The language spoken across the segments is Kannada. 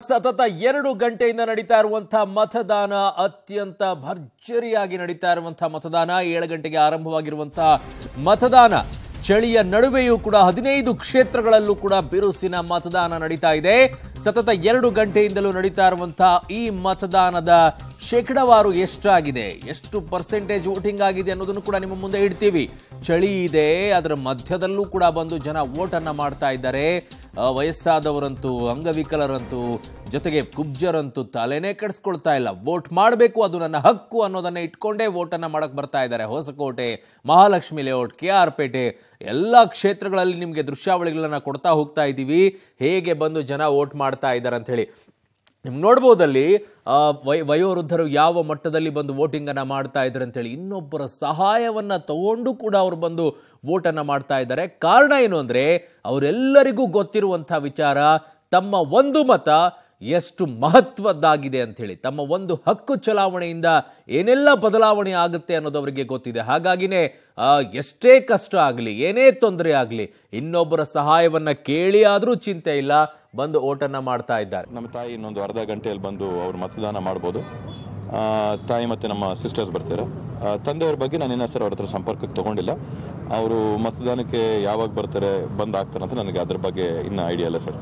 ಸತತ ಎರಡು ಗಂಟೆಯಿಂದ ನಡೀತಾ ಇರುವಂತಹ ಮತದಾನ ಅತ್ಯಂತ ಭರ್ಜರಿಯಾಗಿ ನಡೀತಾ ಇರುವಂತಹ ಮತದಾನ. ಏಳು ಗಂಟೆಗೆ ಆರಂಭವಾಗಿರುವಂತಹ ಮತದಾನ. ಚಳಿಯ ನಡುವೆಯೂ ಕೂಡ ಹದಿನೈದು ಕ್ಷೇತ್ರಗಳಲ್ಲೂ ಕೂಡ ಬಿರುಸಿನ ಮತದಾನ ನಡೀತಾ ಇದೆ. ಸತತ ಎರಡು ಗಂಟೆಯಿಂದಲೂ ನಡೀತಾ ಇರುವಂತಹ ಈ ಮತದಾನದ ಶೇಕಡವಾರು ಎಷ್ಟಾಗಿದೆ? ಎಷ್ಟು ಪರ್ಸೆಂಟೇಜ್ ವೋಟಿಂಗ್ ಆಗಿದೆ ಅನ್ನೋದನ್ನು ಕೂಡ ನಿಮ್ಮ ಮುಂದೆ ಇಡ್ತೀವಿ. ಚಳಿ ಇದೆ ಅದರ ಮಧ್ಯದಲ್ಲೂ ಕೂಡ ಬಂದು ಜನ ವೋಟನ್ನ ಮಾಡ್ತಾ ಇದ್ದಾರೆ. ವಯಸ್ಸಾದವರಂತೂ, ಅಂಗವಿಕಲರಂತೂ, ಜೊತೆಗೆ ಕುಬ್ಜರಂತೂ ತಲೆನೇ ಕೆಡಿಸ್ಕೊಳ್ತಾ ಇಲ್ಲ. ವೋಟ್ ಮಾಡಬೇಕು ಅದು ನನ್ನ ಹಕ್ಕು ಅನ್ನೋದನ್ನ ಇಟ್ಕೊಂಡೇ ವೋಟನ್ನು ಮಾಡಕ್ ಬರ್ತಾ ಇದ್ದಾರೆ. Hosakote, Mahalakshmi layout K R Pete ಎಲ್ಲ ಕ್ಷೇತ್ರಗಳಲ್ಲಿ ನಿಮಗೆ ದೃಶ್ಯಾವಳಿಗಳನ್ನು ಕೊಡ್ತಾ ಹೋಗ್ತಾ ಇದ್ದೀವಿ. ಹೇಗೆ ಬಂದು ಜನ ವೋಟ್ ಮಾಡ್ತಾ ಇದ್ದಾರೆ ಅಂತ ಹೇಳಿ ನಿಮ್ಗೆ ನೋಡ್ಬೋದಲ್ಲಿ ವಯ ವಯೋವೃದ್ಧರು ಯಾವ ಮಟ್ಟದಲ್ಲಿ ಬಂದು ವೋಟಿಂಗನ್ನು ಮಾಡ್ತಾ ಇದ್ದಾರೆ ಅಂತೇಳಿ ಇನ್ನೊಬ್ಬರ ಸಹಾಯವನ್ನು ತಗೊಂಡು ಕೂಡ ಅವರು ಬಂದು ವೋಟನ್ನು ಮಾಡ್ತಾ ಇದ್ದಾರೆ. ಕಾರಣ ಏನು ಅಂದರೆ, ಅವರೆಲ್ಲರಿಗೂ ಗೊತ್ತಿರುವಂಥ ವಿಚಾರ, ತಮ್ಮ ಒಂದು ಮತ ಎಷ್ಟು ಮಹತ್ವದ್ದಾಗಿದೆ ಅಂಥೇಳಿ ಹೇಳಿ ತಮ್ಮ ಒಂದು ಹಕ್ಕು ಚಲಾವಣೆಯಿಂದ ಏನೆಲ್ಲ ಬದಲಾವಣೆ ಆಗುತ್ತೆ ಅನ್ನೋದು ಅವರಿಗೆ ಗೊತ್ತಿದೆ. ಹಾಗಾಗಿನೇ ಎಷ್ಟೇ ಕಷ್ಟ ಆಗಲಿ ಏನೇ ತೊಂದರೆ ಆಗಲಿ ಇನ್ನೊಬ್ಬರ ಸಹಾಯವನ್ನು ಕೇಳಿ ಆದರೂ ಚಿಂತೆ ಇಲ್ಲ ಬಂದು ಓಟನ್ನು ಮಾಡ್ತಾ ಇದ್ದಾರೆ. ನಮ್ಮ ತಾಯಿ ಇನ್ನೊಂದು ಅರ್ಧ ಗಂಟೆಯಲ್ಲಿ ಬಂದು ಅವರು ಮತದಾನ ಮಾಡ್ಬೋದು. ತಾಯಿ ಮತ್ತು ನಮ್ಮ ಸಿಸ್ಟರ್ಸ್ ಬರ್ತಾರೆ. ತಂದೆಯವ್ರ ಬಗ್ಗೆ ನಾನು ಇನ್ನೂ ಸರ್ ಅವ್ರ ಹತ್ರ ಸಂಪರ್ಕಕ್ಕೆ ತಗೊಂಡಿಲ್ಲ. ಅವರು ಮತದಾನಕ್ಕೆ ಯಾವಾಗ ಬರ್ತಾರೆ ಬಂದ್ ಆಗ್ತಾರೆ ಅಂತ ನನಗೆ ಅದ್ರ ಬಗ್ಗೆ ಇನ್ನೂ ಐಡಿಯಾ ಇಲ್ಲ ಸರ್.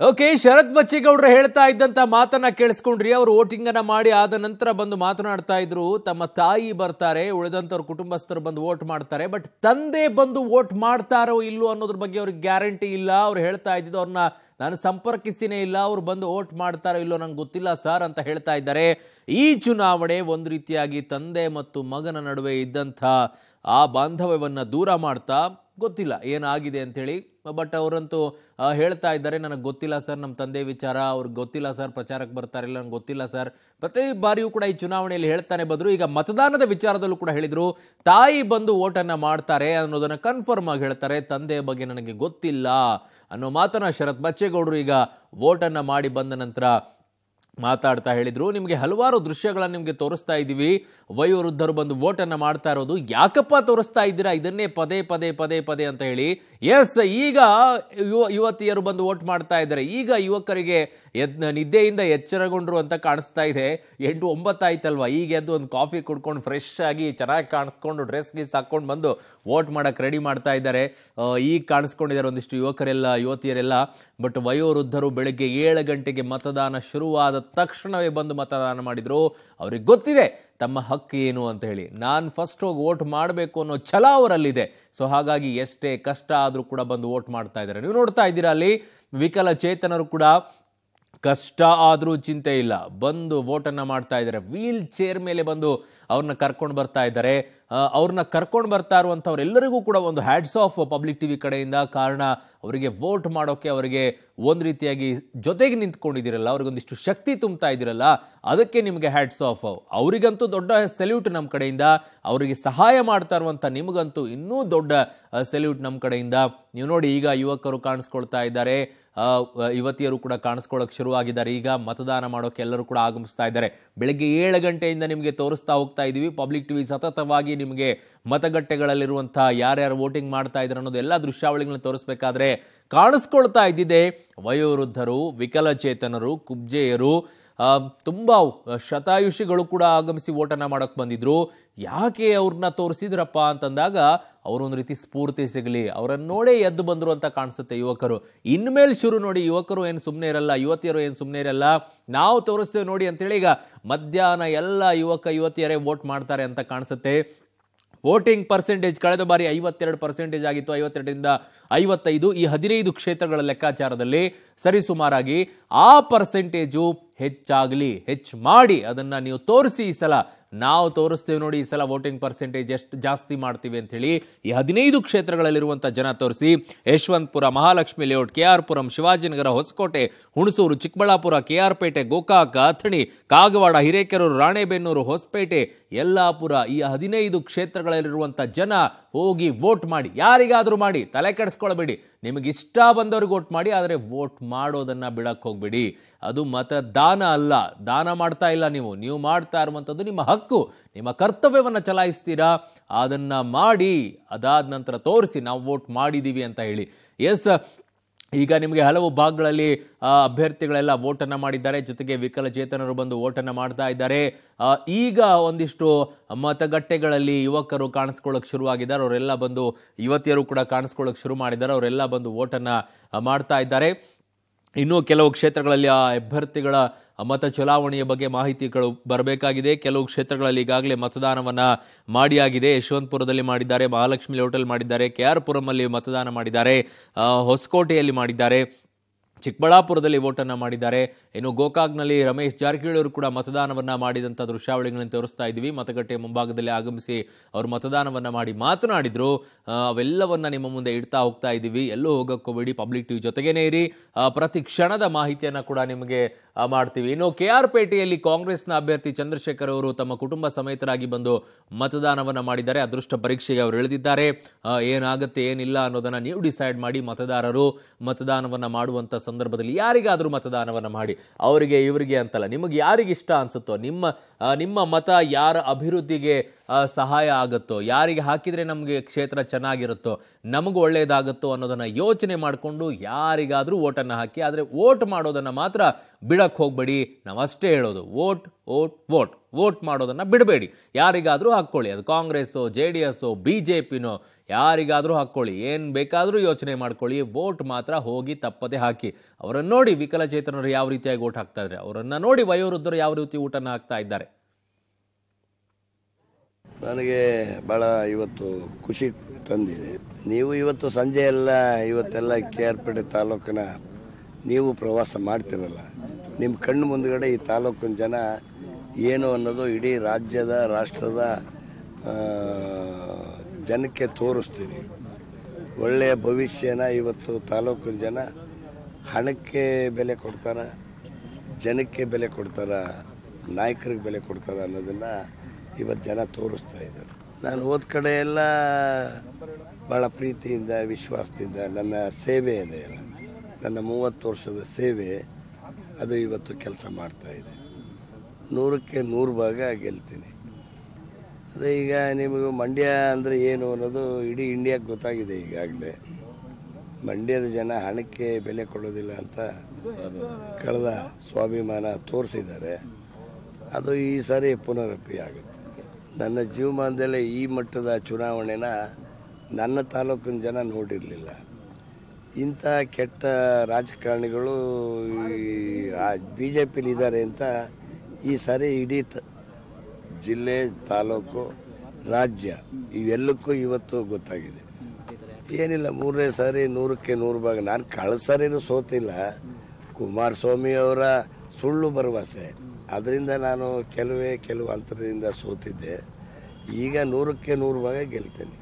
ಓಕೆ, ಶರತ್ ಬಚ್ಚೇಗೌಡರು ಹೇಳ್ತಾ ಇದ್ದಂತ ಮಾತನ್ನ ಕೇಳಿಸ್ಕೊಂಡ್ರಿ. ಅವರು ವೋಟಿಂಗ್ ಅನ್ನ ಮಾಡಿ ಆದ ನಂತರ ಬಂದು ಮಾತನಾಡ್ತಾ ಇದ್ರು. ತಮ್ಮ ತಾಯಿ ಬರ್ತಾರೆ ಉಳಿದಂತವ್ರ ಕುಟುಂಬಸ್ಥರು ಬಂದು ವೋಟ್ ಮಾಡ್ತಾರೆ. ಬಟ್ ತಂದೆ ಬಂದು ವೋಟ್ ಮಾಡ್ತಾರೋ ಇಲ್ಲೋ ಅನ್ನೋದ್ರ ಬಗ್ಗೆ ಅವ್ರಿಗೆ ಗ್ಯಾರಂಟಿ ಇಲ್ಲ. ಅವ್ರು ಹೇಳ್ತಾ ಇದ್ದಿದ್ದು ಅವ್ರನ್ನ ನಾನು ಸಂಪರ್ಕಿಸಿನೇ ಇಲ್ಲ. ಅವ್ರು ಬಂದು ವೋಟ್ ಮಾಡ್ತಾರೋ ಇಲ್ಲೋ ನಂಗೆ ಗೊತ್ತಿಲ್ಲ ಸರ್ ಅಂತ ಹೇಳ್ತಾ ಇದ್ದಾರೆ. ಈ ಚುನಾವಣೆ ಒಂದು ರೀತಿಯಾಗಿ ತಂದೆ ಮತ್ತು ಮಗನ ನಡುವೆ ಇದ್ದಂಥ ಆ ಬಾಂಧವ್ಯವನ್ನು ದೂರ ಮಾಡ್ತಾ ಗೊತ್ತಿಲ್ಲ. ಏನಾಗಿದೆ ಅಂತೇಳಿ ಬಟ್ ಅವರಂತೂ ಹೇಳ್ತಾ ಇದ್ದಾರೆ, ನನಗೆ ಗೊತ್ತಿಲ್ಲ ಸರ್ ನಮ್ಮ ತಂದೆ ವಿಚಾರ, ಅವ್ರಿಗೆ ಗೊತ್ತಿಲ್ಲ ಸರ್ ಪ್ರಚಾರಕ್ಕೆ ಬರ್ತಾರಿಲ್ಲ ನನಗೆ ಗೊತ್ತಿಲ್ಲ ಸರ್. ಪ್ರತಿ ಬಾರಿಯೂ ಕೂಡ ಈ ಚುನಾವಣೆಯಲ್ಲಿ ಹೇಳ್ತಾನೆ ಬಂದರು. ಈಗ ಮತದಾನದ ವಿಚಾರದಲ್ಲೂ ಕೂಡ ಹೇಳಿದರು, ತಾಯಿ ಬಂದು ಓಟನ್ನು ಮಾಡ್ತಾರೆ ಅನ್ನೋದನ್ನು ಕನ್ಫರ್ಮ್ ಆಗಿ ಹೇಳ್ತಾರೆ. ತಂದೆಯ ಬಗ್ಗೆ ನನಗೆ ಗೊತ್ತಿಲ್ಲ ಅನ್ನೋ ಮಾತನ್ನ ಶರತ್ ಬಚ್ಚೇಗೌಡರು ಈಗ ವೋಟನ್ನು ಮಾಡಿ ಬಂದ ನಂತರ ಮಾತಾಡ್ತಾ ಹೇಳಿದರು. ನಿಮಗೆ ಹಲವಾರು ದೃಶ್ಯಗಳನ್ನು ನಿಮಗೆ ತೋರಿಸ್ತಾ ಇದ್ದೀವಿ ವಯೋವೃದ್ಧರು ಬಂದು ವೋಟನ್ನು ಮಾಡ್ತಾ ಇರೋದು. ಯಾಕಪ್ಪ ತೋರಿಸ್ತಾ ಇದ್ದೀರಾ? ಇದನ್ನೇ ಪದೇ ಪದೇ ಪದೇ ಪದೇ ಅಂತ ಹೇಳಿ. ಎಸ್, ಈಗ ಯುವ ಯುವತಿಯರು ಬಂದು ವೋಟ್ ಮಾಡ್ತಾ ಇದ್ದಾರೆ. ಈಗ ಯುವಕರಿಗೆ ಎದ್ ನಿದ್ದೆಯಿಂದ ಎಚ್ಚರಗೊಂಡ್ರು ಅಂತ ಕಾಣಿಸ್ತಾ ಇದೆ. ಎಂಟು ಒಂಬತ್ತಾಯ್ತಲ್ವಾ ಈಗ ಎದ್ದು ಒಂದು ಕಾಫಿ ಕುಡ್ಕೊಂಡು ಫ್ರೆಶ್ ಆಗಿ ಚೆನ್ನಾಗಿ ಕಾಣಿಸ್ಕೊಂಡು ಡ್ರೆಸ್ ಗೀಸ್ ಹಾಕ್ಕೊಂಡು ಬಂದು ವೋಟ್ ಮಾಡೋಕ್ಕೆ ರೆಡಿ ಮಾಡ್ತಾ ಇದ್ದಾರೆ. ಈಗ ಕಾಣಿಸ್ಕೊಂಡಿದ್ದಾರೆ ಒಂದಿಷ್ಟು ಯುವಕರೆಲ್ಲ, ಯುವತಿಯರೆಲ್ಲ. ಬಟ್ ವಯೋವೃದ್ಧರು ಬೆಳಗ್ಗೆ ಏಳು ಗಂಟೆಗೆ ಮತದಾನ ಶುರುವಾದ ತಕ್ಷಣವೇ ಬಂದು ಮತದಾನ ಮಾಡಿದರು. ಅವ್ರಿಗೆ ಗೊತ್ತಿದೆ ತಮ್ಮ ಹಕ್ಕು ಏನು ಅಂತ ಹೇಳಿ. ನಾನು ಫಸ್ಟ್ ಹೋಗಿ ವೋಟ್ ಮಾಡಬೇಕು ಅನ್ನೋ ಛಲ ಅವರಲ್ಲಿದೆ. ಸೊ ಹಾಗಾಗಿ ಎಷ್ಟೇ ಕಷ್ಟ ಆದರೂ ಕೂಡ ಬಂದು ವೋಟ್ ಮಾಡ್ತಾ ಇದ್ದಾರೆ. ನೀವು ನೋಡ್ತಾ ಇದ್ದೀರಾ ಅಲ್ಲಿ? ವಿಕಲಚೇತನರು ಕೂಡ ಕಷ್ಟ ಆದರೂ ಚಿಂತೆ ಇಲ್ಲ. ಬಂದು ವೋಟನ್ನು ಮಾಡ್ತಾ ಇದ್ದಾರೆ. ವೀಲ್ ಚೇರ್ ಮೇಲೆ ಬಂದು ಅವ್ರನ್ನ ಕರ್ಕೊಂಡು ಬರ್ತಾ ಇದ್ದಾರೆ. ಅವ್ರನ್ನ ಕರ್ಕೊಂಡು ಬರ್ತಾ ಇರುವಂಥವ್ರೆಲ್ಲರಿಗೂ ಕೂಡ ಒಂದು ಹ್ಯಾಡ್ಸ್ ಆಫ್ ಪಬ್ಲಿಕ್ ಟಿವಿ ಕಡೆಯಿಂದ. ಕಾರಣ, ಅವರಿಗೆ ವೋಟ್ ಮಾಡೋಕ್ಕೆ ಅವರಿಗೆ ಒಂದು ರೀತಿಯಾಗಿ ಜೊತೆಗೆ ನಿಂತ್ಕೊಂಡಿದ್ದೀರಲ್ಲ, ಅವ್ರಿಗೊಂದಿಷ್ಟು ಶಕ್ತಿ ತುಂಬ್ತಾ ಇದ್ದೀರಲ್ಲ, ಅದಕ್ಕೆ ನಿಮಗೆ ಹ್ಯಾಡ್ಸ್ ಆಫ್ ಅವರಿಗಂತೂ ದೊಡ್ಡ ಸೆಲ್ಯೂಟ್ ನಮ್ಮ ಕಡೆಯಿಂದ. ಅವರಿಗೆ ಸಹಾಯ ಮಾಡ್ತಾ ಇರುವಂಥ ನಿಮಗಂತೂ ಇನ್ನೂ ದೊಡ್ಡ ಸೆಲ್ಯೂಟ್ ನಮ್ಮ ಕಡೆಯಿಂದ. ನೀವು ನೋಡಿ, ಈಗ ಯುವಕರು ಕಾಣಿಸ್ಕೊಳ್ತಾ ಇದ್ದಾರೆ. ಯುವತಿಯರು ಕೂಡ ಕಾಣಿಸ್ಕೊಳ್ಳೋಕೆ ಶುರುವಾಗಿದ್ದಾರೆ. ಈಗ ಮತದಾನ ಮಾಡೋಕೆ ಎಲ್ಲರೂ ಕೂಡ ಆಗಮಿಸ್ತಾ ಇದ್ದಾರೆ. ಬೆಳಗ್ಗೆ ಏಳು ಗಂಟೆಯಿಂದ ನಿಮಗೆ ತೋರಿಸ್ತಾ ಹೋಗ್ತಾ ಇದ್ದೀವಿ ಪಬ್ಲಿಕ್ ಟಿವಿ ಸತತವಾಗಿ ನಿಮಗೆ ಮತಗಟ್ಟೆಗಳಲ್ಲಿರುವಂಥ ಯಾರ್ಯಾರು ವೋಟಿಂಗ್ ಮಾಡ್ತಾ ಇದ್ದಾರೆ ಅನ್ನೋದು ಎಲ್ಲ ದೃಶ್ಯಾವಳಿಗಳನ್ನ ತೋರಿಸ್ಬೇಕಾದ್ರೆ ಕಾಣಿಸ್ಕೊಳ್ತಾ ಇದ್ದಿದೆ. ವಯೋವೃದ್ಧರು, ವಿಕಲಚೇತನರು, ಕುಬ್ಜೆಯರು ತುಂಬ ಶತಾಯುಷಿಗಳು ಕೂಡ ಆಗಮಿಸಿ ಓಟನ ಮಾಡಕ್ ಬಂದಿದ್ರು. ಯಾಕೆ ಅವ್ರನ್ನ ತೋರಿಸಿದ್ರಪ್ಪ ಅಂತಂದಾಗ ಅವರೊಂದು ರೀತಿ ಸ್ಫೂರ್ತಿ ಸಿಗಲಿ, ಅವರನ್ನು ನೋಡೇ ಎದ್ದು ಬಂದರು ಅಂತ ಕಾಣಿಸುತ್ತೆ ಯುವಕರು. ಇನ್ಮೇಲೆ ಶುರು ನೋಡಿ, ಯುವಕರು ಏನು ಸುಮ್ಮನೆ ಇರಲ್ಲ, ಯುವತಿಯರು ಏನು ಸುಮ್ಮನೆ ಇರಲ್ಲ. ನಾವು ತೋರಿಸ್ತೇವೆ ನೋಡಿ ಅಂತೇಳಿ ಈಗ ಮಧ್ಯಾಹ್ನ ಎಲ್ಲ ಯುವಕ, ಯುವತಿಯರೇ ವೋಟ್ ಮಾಡ್ತಾರೆ ಅಂತ ಕಾಣಿಸುತ್ತೆ. ವೋಟಿಂಗ್ ಪರ್ಸೆಂಟೇಜ್ ಕಳೆದ ಬಾರಿ ಐವತ್ತೆರಡು ಪರ್ಸೆಂಟೇಜ್ ಆಗಿತ್ತು, ಐವತ್ತೆರಡರಿಂದ ಐವತ್ತೈದು ಈ ಹದಿನೈದು ಕ್ಷೇತ್ರಗಳ ಲೆಕ್ಕಾಚಾರದಲ್ಲಿ ಸರಿಸುಮಾರಾಗಿ ಆ ಪರ್ಸೆಂಟೇಜು ಹೆಚ್ಚಾಗಲಿ, ಹೆಚ್ಚು ಮಾಡಿ, ಅದನ್ನು ನೀವು ತೋರಿಸಿ ಈ ಸಲ ನಾವು ತೋರಿಸ್ತೇವೆ ನೋಡಿ ಈ ಸಲ ವೋಟಿಂಗ್ ಪರ್ಸೆಂಟೇಜ್ ಎಷ್ಟು ಜಾಸ್ತಿ ಮಾಡ್ತೀವಿ ಅಂತ ಹೇಳಿ ಈ ಹದಿನೈದು ಕ್ಷೇತ್ರಗಳಲ್ಲಿರುವಂಥ ಜನ ತೋರಿಸಿ. Yeshwanthpur, Mahalakshmi layout K R Puram Shivajinagar, Hosakote, Hunsur, Chikkaballapur K R Pete Gokak, Athani, Kagwad, Hirekerur, Ranebennur, Hospet Yellapur, ಈ ಹದಿನೈದು ಕ್ಷೇತ್ರಗಳಲ್ಲಿರುವಂಥ ಜನ ಹೋಗಿ ವೋಟ್ ಮಾಡಿ. ಯಾರಿಗಾದರೂ ಮಾಡಿ, ತಲೆ ಕೆಡಿಸ್ಕೊಳ್ಬೇಡಿ. ನಿಮಗೆ ಇಷ್ಟ ಬಂದವ್ರಿಗೆ ವೋಟ್ ಮಾಡಿ, ಆದರೆ ವೋಟ್ ಮಾಡೋದನ್ನು ಬಿಡಕ್ಕೆ ಹೋಗ್ಬೇಡಿ. ಅದು ಮತದಾನ ಅಲ್ಲ. ದಾನ ಮಾಡ್ತಾ ಇಲ್ಲ ನೀವು. ನೀವು ಮಾಡ್ತಾ ಇರುವಂಥದ್ದು ನಿಮ್ಮ ಹಕ್ಕು. ನಿಮ್ಮ ಕರ್ತವ್ಯವನ್ನು ಚಲಾಯಿಸ್ತೀರಾ? ಅದನ್ನು ಮಾಡಿ, ಅದಾದ ನಂತರ ತೋರಿಸಿ, ನಾವು ವೋಟ್ ಮಾಡಿದ್ದೀವಿ ಅಂತ ಹೇಳಿ. ಎಸ್ ಈಗ ನಿಮಗೆ ಹಲವು ಭಾಗಗಳಲ್ಲಿ ಅಭ್ಯರ್ಥಿಗಳೆಲ್ಲ ವೋಟನ್ನು ಮಾಡಿದ್ದಾರೆ. ಜೊತೆಗೆ ವಿಕಲಚೇತನರು ಬಂದು ವೋಟನ್ನು ಮಾಡ್ತಾ ಇದ್ದಾರೆ. ಈಗ ಒಂದಿಷ್ಟು ಮತಗಟ್ಟೆಗಳಲ್ಲಿ ಯುವಕರು ಕಾಣಿಸ್ಕೊಳ್ಳೋಕೆ ಶುರುವಾಗಿದ್ದಾರೆ. ಅವರೆಲ್ಲ ಬಂದು ಯುವತಿಯರು ಕೂಡ ಕಾಣಿಸ್ಕೊಳ್ಳೋಕೆ ಶುರು ಮಾಡಿದ್ದಾರೆ. ಅವರೆಲ್ಲ ಬಂದು ವೋಟನ್ನು ಮಾಡ್ತಾ ಇದ್ದಾರೆ. ಇನ್ನೂ ಕೆಲವು ಕ್ಷೇತ್ರಗಳಲ್ಲಿ ಆ ಅಭ್ಯರ್ಥಿಗಳ ಮತ ಚಲಾವಣೆಯ ಬಗ್ಗೆ ಮಾಹಿತಿಗಳು ಬರಬೇಕಾಗಿದೆ. ಕೆಲವು ಕ್ಷೇತ್ರಗಳಲ್ಲಿ ಈಗಾಗಲೇ ಮತದಾನವನ್ನು ಮಾಡಿಯಾಗಿದೆ. ಯಶವಂತಪುರದಲ್ಲಿ ಮಾಡಿದ್ದಾರೆ, ಮಹಾಲಕ್ಷ್ಮಿ ಹೋಟೆಲ್ ಮಾಡಿದ್ದಾರೆ ಕೆ ಆರ್ ಪುರಮಲ್ಲಿ ಮತದಾನ ಮಾಡಿದ್ದಾರೆ ಹೊಸಕೋಟೆಯಲ್ಲಿ ಮಾಡಿದ್ದಾರೆ. ಚಿಕ್ಕಬಳ್ಳಾಪುರದಲ್ಲಿ ವೋಟನ್ನು ಮಾಡಿದ್ದಾರೆ. ಇನ್ನು ಗೋಕಾಕ್ನಲ್ಲಿ ರಮೇಶ್ ಜಾರಕಿಹೊಳಿ ಅವರು ಕೂಡ ಮತದಾನವನ್ನು ಮಾಡಿದಂಥ ದೃಶ್ಯಾವಳಿಗಳನ್ನು ತೋರಿಸ್ತಾ ಇದ್ದೀವಿ. ಮತಗಟ್ಟೆ ಮುಂಭಾಗದಲ್ಲಿ ಆಗಮಿಸಿ ಅವರು ಮತದಾನವನ್ನು ಮಾಡಿ ಮಾತನಾಡಿದರು. ಅವೆಲ್ಲವನ್ನು ನಿಮ್ಮ ಮುಂದೆ ಇಡ್ತಾ ಹೋಗ್ತಾ ಇದ್ದೀವಿ. ಎಲ್ಲೂ ಹೋಗಕ್ಕೋಬೇಡಿ ಪಬ್ಲಿಕ್ ಟಿವಿ ಜೊತೆಗೇನೆ ಇರಿ. ಪ್ರತಿ ಕ್ಷಣದ ಮಾಹಿತಿಯನ್ನು ಕೂಡ ನಿಮಗೆ ಮಾಡ್ತೀವಿ. ಇನ್ನು ಕೆ ಆರ್ ಪೇಟೆಯಲ್ಲಿ ಕಾಂಗ್ರೆಸ್ನ ಅಭ್ಯರ್ಥಿ ಚಂದ್ರಶೇಖರ್ ಅವರು ತಮ್ಮ ಕುಟುಂಬ ಸಮೇತರಾಗಿ ಬಂದು ಮತದಾನವನ್ನು ಮಾಡಿದ್ದಾರೆ. ಅದೃಷ್ಟ ಪರೀಕ್ಷೆಗೆ ಅವರು ಇಳಿದಿದ್ದಾರೆ. ಏನಾಗುತ್ತೆ, ಏನಿಲ್ಲ ಅನ್ನೋದನ್ನ ನೀವು ಡಿಸೈಡ್ ಮಾಡಿ ಮತದಾರರು ಮತದಾನವನ್ನು ಮಾಡುವಂತ ಸಂದರ್ಭದಲ್ಲಿ ಯಾರಿಗಾದರೂ ಮತದಾನವನ್ನು ಮಾಡಿ, ಅವರಿಗೆ, ಇವರಿಗೆ ಅಂತಲ್ಲ, ನಿಮಗೆ ಯಾರಿಗೆ ಇಷ್ಟ ಅನ್ಸುತ್ತೋ, ನಿಮ್ಮ ನಿಮ್ಮ ಮತ ಯಾರ ಅಭಿವೃದ್ಧಿಗೆ ಸಹಾಯ ಆಗುತ್ತೋ, ಯಾರಿಗೆ ಹಾಕಿದರೆ ನಮಗೆ ಕ್ಷೇತ್ರ ಚೆನ್ನಾಗಿರುತ್ತೋ, ನಮಗೂ ಒಳ್ಳೆಯದಾಗುತ್ತೋ ಅನ್ನೋದನ್ನು ಯೋಚನೆ ಮಾಡಿಕೊಂಡು ಯಾರಿಗಾದರೂ ಓಟನ್ನು ಹಾಕಿ, ಆದರೆ ವೋಟ್ ಮಾಡೋದನ್ನು ಮಾತ್ರ ಬಿಡಕ್ಕೆ ಹೋಗಬೇಡಿ. ನಾವು ಅಷ್ಟೇ ಹೇಳೋದು, ವೋಟ್ ವೋಟ್ ವೋಟ್. ವೋಟ್ ಮಾಡೋದನ್ನು ಬಿಡಬೇಡಿ. ಯಾರಿಗಾದರೂ ಹಾಕ್ಕೊಳ್ಳಿ. ಅದು ಕಾಂಗ್ರೆಸ್ಸೋ, ಜೆ ಡಿ ಎಸ್ಸೋ, ಬಿ ಜೆ ಪಿನೋ, ಯಾರಿಗಾದರೂ ಹಾಕ್ಕೊಳ್ಳಿ. ಏನು ಬೇಕಾದರೂ ಯೋಚನೆ ಮಾಡ್ಕೊಳ್ಳಿ. ವೋಟ್ ಮಾತ್ರ ಹೋಗಿ ತಪ್ಪದೆ ಹಾಕಿ. ಅವರನ್ನು ನೋಡಿ ವಿಕಲಚೇತನರು ಯಾವ ರೀತಿಯಾಗಿ ವೋಟ್ ಹಾಕ್ತಾ ಇದ್ದಾರೆ ಅವರನ್ನು ನೋಡಿ ವಯೋವೃದ್ಧರು ಯಾವ ರೀತಿ ಊಟನ ಹಾಕ್ತಾ ಇದ್ದಾರೆ. ನನಗೆ ಭಾಳ ಇವತ್ತು ಖುಷಿ ತಂದಿದೆ. ನೀವು ಇವತ್ತು ಸಂಜೆ ಎಲ್ಲ ಇವತ್ತೆಲ್ಲ ಕೆ ಆರ್ ಪೇಟೆ ತಾಲೂಕಿನ ನೀವು ಪ್ರವಾಸ ಮಾಡ್ತಿರಲ್ಲ. ನಿಮ್ಮ ಕಣ್ಣು ಮುಂದ್ಗಡೆ ಈ ತಾಲೂಕಿನ ಜನ ಏನು ಅನ್ನೋದು ಇಡೀ ರಾಜ್ಯದ, ರಾಷ್ಟ್ರದ ಜನಕ್ಕೆ ತೋರಿಸ್ತೀರಿ. ಒಳ್ಳೆಯ ಭವಿಷ್ಯನ ಇವತ್ತು ತಾಲೂಕಿನ ಜನ ಹಣಕ್ಕೆ ಬೆಲೆ ಕೊಡ್ತಾರ, ಜನಕ್ಕೆ ಬೆಲೆ ಕೊಡ್ತಾರ, ನಾಯಕರಿಗೆ ಬೆಲೆ ಕೊಡ್ತಾರ ಅನ್ನೋದನ್ನು ಇವತ್ತು ಜನ ತೋರಿಸ್ತಾ ಇದ್ದಾರೆ. ನಾನು ಹೋದ ಕಡೆ ಎಲ್ಲ ಭಾಳ ಪ್ರೀತಿಯಿಂದ, ವಿಶ್ವಾಸದಿಂದ ನನ್ನ ಸೇವೆ ಇದೆ ನನ್ನ ಮೂವತ್ತು ವರ್ಷದ ಸೇವೆ ಅದು ಇವತ್ತು ಕೆಲಸ ಮಾಡ್ತಾ ಇದೆ. ನೂರಕ್ಕೆ ನೂರು ಭಾಗ ಗೆಲ್ತೀನಿ. ಅದೇ ಈಗ ನಿಮಗೆ ಮಂಡ್ಯ ಅಂದರೆ ಏನು ಅನ್ನೋದು ಇಡೀ ಇಂಡಿಯಾಗೆ ಗೊತ್ತಾಗಿದೆ ಈಗಾಗಲೇ. ಮಂಡ್ಯದ ಜನ ಹಣಕ್ಕೆ ಬೆಲೆ ಕೊಡೋದಿಲ್ಲ ಅಂತ ಕಳೆದ ಸ್ವಾಭಿಮಾನ ತೋರಿಸಿದ್ದಾರೆ. ಅದು ಈ ಸಾರಿ ಪುನರಪ್ಪಿ ಆಗುತ್ತೆ. ನನ್ನ ಜೀವಮಾನದಲ್ಲೇ ಈ ಮಟ್ಟದ ಚುನಾವಣೆನ ನನ್ನ ತಾಲೂಕಿನ ಜನ ನೋಡಿರಲಿಲ್ಲ. ಇಂಥ ಕೆಟ್ಟ ರಾಜಕಾರಣಿಗಳು ಬಿ ಜೆ ಪಿಲಿ ಇದ್ದಾರೆ ಅಂತ ಈ ಸಾರಿ ಇಡೀ ಜಿಲ್ಲೆ, ತಾಲೂಕು, ರಾಜ್ಯ ಇವೆಲ್ಲಕ್ಕೂ ಇವತ್ತು ಗೊತ್ತಾಗಿದೆ. ಏನಿಲ್ಲ, ಮೂರನೇ ಸಾರಿ ನೂರಕ್ಕೆ ನೂರು ಭಾಗ. ನಾನು ಕಳೆದ ಸೋತಿಲ್ಲ. ಕುಮಾರಸ್ವಾಮಿ ಅವರ ಸುಳ್ಳು ಭರವಸೆ. ಅದರಿಂದ ನಾನು ಕೆಲವೇ, ಕೆಲವು ಅಂತರದಿಂದ ಸೋತಿದ್ದೆ. ಈಗ ನೂರಕ್ಕೆ ನೂರು ಭಾಗ ಗೆಲ್ತೇನೆ.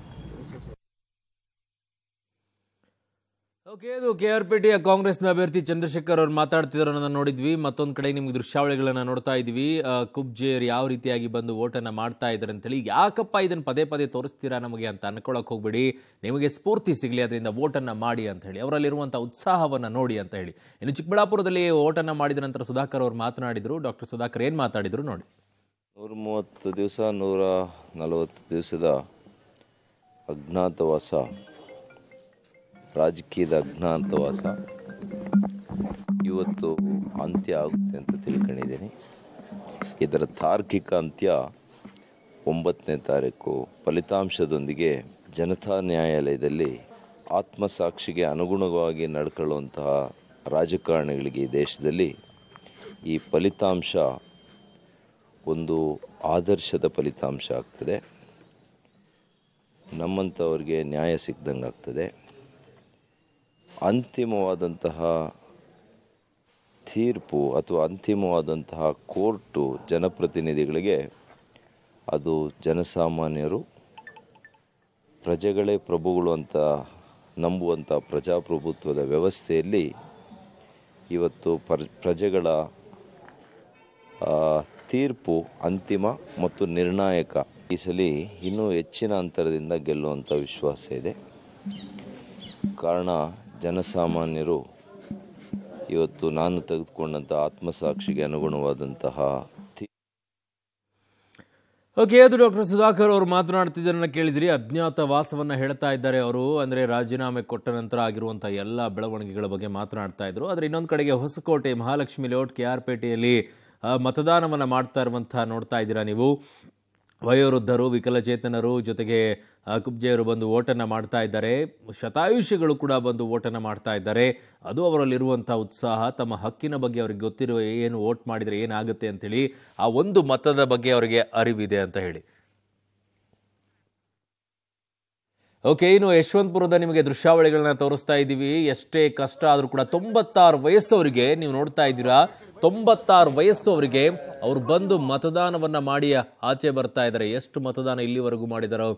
ಇದು ಕೆ ಆರ್ ಪೇಟೆಯ ಕಾಂಗ್ರೆಸ್ನ ಅಭ್ಯರ್ಥಿ ಚಂದ್ರಶೇಖರ್ ಅವರು ಅನ್ನೋದನ್ನ ನೋಡಿದ್ವಿ. ಮತ್ತೊಂದು ಕಡೆ ನಿಮ್ಗೆ ದೃಶ್ಯಾವಳಿಗಳನ್ನ ನೋಡ್ತಾ ಇದ್ವಿ ಕುಬ್ಜೇರ್ ಯಾವ ರೀತಿಯಾಗಿ ಬಂದು ಓಟನ್ನ ಮಾಡ್ತಾ ಇದ್ದಾರೆ ಅಂತೇಳಿ ಯಾಕಪ್ಪ ಇದನ್ನ ಪದೇ ಪದೇ ತೋರಿಸ್ತೀರಾ ನಮಗೆ ಅಂತ ಅನ್ಕೊಳಕ್ ಹೋಗ್ಬೇಡಿ. ನಿಮಗೆ ಸ್ಫೂರ್ತಿ ಸಿಗಲಿ, ಅದರಿಂದ ಓಟನ್ನ ಮಾಡಿ ಅಂತ ಹೇಳಿ ಅವರಲ್ಲಿರುವಂಥ ಉತ್ಸಾಹವನ್ನ ನೋಡಿ ಅಂತ ಹೇಳಿ. ಇನ್ನು ಚಿಕ್ಕಬಳ್ಳಾಪುರದಲ್ಲಿ ಓಟನ್ನ ಮಾಡಿದ ನಂತರ ಸುಧಾಕರ್ ಅವರು ಮಾತನಾಡಿದ್ರು. ಡಾಕ್ಟರ್ ಸುಧಾಕರ್ ಏನು ಮಾತಾಡಿದ್ರು ನೋಡಿ. ನೂರ ಮೂವತ್ತು ದಿವಸ, ನೂರ ನಲವತ್ತು ದಿವಸದ ಅಜ್ಞಾತವಾಸ ರಾಜಕೀಯದ ಅಜ್ಞಾತವಾಸ ಇವತ್ತು ಅಂತ್ಯ ಆಗುತ್ತೆ ಅಂತ ತಿಳ್ಕೊಂಡಿದ್ದೀನಿ. ಇದರ ತಾರ್ಕಿಕ ಅಂತ್ಯ ಒಂಬತ್ತನೇ ತಾರೀಕು. ಫಲಿತಾಂಶದೊಂದಿಗೆ ಜನತಾ ನ್ಯಾಯಾಲಯದಲ್ಲಿ ಆತ್ಮಸಾಕ್ಷಿಗೆ ಅನುಗುಣವಾಗಿ ನಡ್ಕೊಳ್ಳುವಂತಹ ರಾಜಕಾರಣಿಗಳಿಗೆ ಈ ದೇಶದಲ್ಲಿ ಈ ಫಲಿತಾಂಶ ಒಂದು ಆದರ್ಶದ ಫಲಿತಾಂಶ ಆಗ್ತದೆ. ನಮ್ಮಂಥವ್ರಿಗೆ ನ್ಯಾಯ ಸಿಗ್ದಂಗೆ ಆಗ್ತದೆ ಅಂತಿಮವಾದಂತಹ ತೀರ್ಪು ಅಥವಾ ಅಂತಿಮವಾದಂತಹ ಕೋರ್ಟು ಜನಪ್ರತಿನಿಧಿಗಳಿಗೆ ಅದು ಜನಸಾಮಾನ್ಯರು, ಪ್ರಜೆಗಳೇ ಪ್ರಭುಗಳು ಅಂತ ನಂಬುವಂಥ ಪ್ರಜಾಪ್ರಭುತ್ವದ ವ್ಯವಸ್ಥೆಯಲ್ಲಿ ಇವತ್ತು ಪರ್, ಪ್ರಜೆಗಳ ತೀರ್ಪು ಅಂತಿಮ ಮತ್ತು ನಿರ್ಣಾಯಕ. ಈ ಸಲ ಇನ್ನೂ ಹೆಚ್ಚಿನ ಅಂತರದಿಂದ ಗೆಲ್ಲುವಂಥ ವಿಶ್ವಾಸ ಇದೆ. ಕಾರಣ ಜನಸಾಮಾನ್ಯರು ಇವತ್ತು ನಾನು ತೆಗೆದುಕೊಂಡಂಥ ಆತ್ಮಸಾಕ್ಷಿಗೆ ಅನುಗುಣವಾದಂತಹ ಓಕೆ ಅದು ಡಾಕ್ಟರ್ ಸುಧಾಕರ್ ಅವರು ಮಾತನಾಡ್ತಿದ್ದನ್ನ ಕೇಳಿದ್ರಿ, ಅಜ್ಞಾತ ವಾಸವನ್ನು ಹೇಳ್ತಾ ಇದ್ದಾರೆ ಅವರು, ಅಂದರೆ ರಾಜೀನಾಮೆ ಕೊಟ್ಟ ನಂತರ ಆಗಿರುವಂಥ ಎಲ್ಲ ಬೆಳವಣಿಗೆಗಳ ಬಗ್ಗೆ ಮಾತನಾಡ್ತಾ ಇದ್ರು. ಆದರೆ ಇನ್ನೊಂದು ಕಡೆಗೆ Hoskote Mahalakshmi layout K R ಪೇಟೆಯಲ್ಲಿ ಮತದಾನವನ್ನ ಮಾಡ್ತಾ ಇರುವಂಥ ನೋಡ್ತಾ ಇದ್ದೀರಾ ನೀವು? ವಯೋವೃದ್ಧರು, ವಿಕಲಚೇತನರು ಜೊತೆಗೆ ಕುಬ್ಜೆಯವರು ಬಂದು ಓಟನ್ನು ಮಾಡ್ತಾ ಇದ್ದಾರೆ. ಶತಾಯುಷಿಗಳು ಕೂಡ ಬಂದು ಓಟನ್ನು ಮಾಡ್ತಾ ಇದ್ದಾರೆ. ಅದು ಅವರಲ್ಲಿರುವಂಥ ಉತ್ಸಾಹ, ತಮ್ಮ ಹಕ್ಕಿನ ಬಗ್ಗೆ ಅವ್ರಿಗೆ ಗೊತ್ತಿರುವ ಏನು ಓಟ್ ಮಾಡಿದರೆ ಏನಾಗುತ್ತೆ ಅಂತೇಳಿ, ಆ ಒಂದು ಮತದ ಬಗ್ಗೆ ಅವರಿಗೆ ಅರಿವಿದೆ ಅಂತ ಹೇಳಿ. ಓಕೆ, ಇನ್ನು ಯಶವಂತಪುರದ ನಿಮಗೆ ದೃಶ್ಯಾವಳಿಗಳನ್ನ ತೋರಿಸ್ತಾ ಇದ್ದೀವಿ. ಎಷ್ಟೇ ಕಷ್ಟ ಆದರೂ ಕೂಡ ತೊಂಬತ್ತಾರು ವಯಸ್ಸವರಿಗೆ ನೀವು ನೋಡ್ತಾ ಇದ್ದೀರಾ? ತೊಂಬತ್ತಾರು ವಯಸ್ಸವರಿಗೆ ಅವ್ರು ಬಂದು ಮತದಾನವನ್ನ ಮಾಡಿ ಆಚೆ ಬರ್ತಾ ಇದ್ದಾರೆ. ಎಷ್ಟು ಮತದಾನ ಇಲ್ಲಿವರೆಗೂ ಮಾಡಿದಾರೋ